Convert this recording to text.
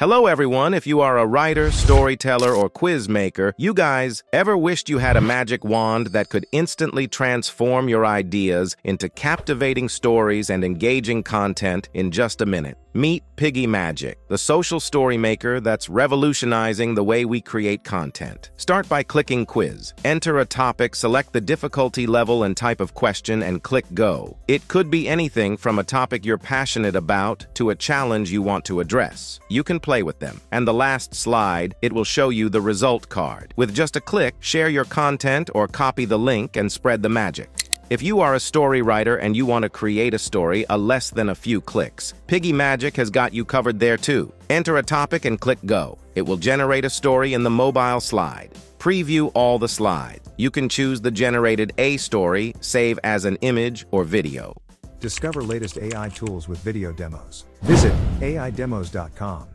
Hello everyone, if you are a writer, storyteller, or quiz maker, you guys ever wished you had a magic wand that could instantly transform your ideas into captivating stories and engaging content in just a minute? Meet Piggy Magic, the social story maker that's revolutionizing the way we create content. Start by clicking Quiz. Enter a topic, select the difficulty level and type of question, and click Go. It could be anything from a topic you're passionate about to a challenge you want to address. You can play with them. And the last slide, it will show you the result card. With just a click, share your content or copy the link and spread the magic. If you are a story writer and you want to create a story a less than a few clicks, Piggy Magic has got you covered there too. Enter a topic and click Go. It will generate a story in the mobile slide. Preview all the slides. You can choose the generated A story, save as an image or video. Discover latest AI tools with video demos. Visit AIdemos.com.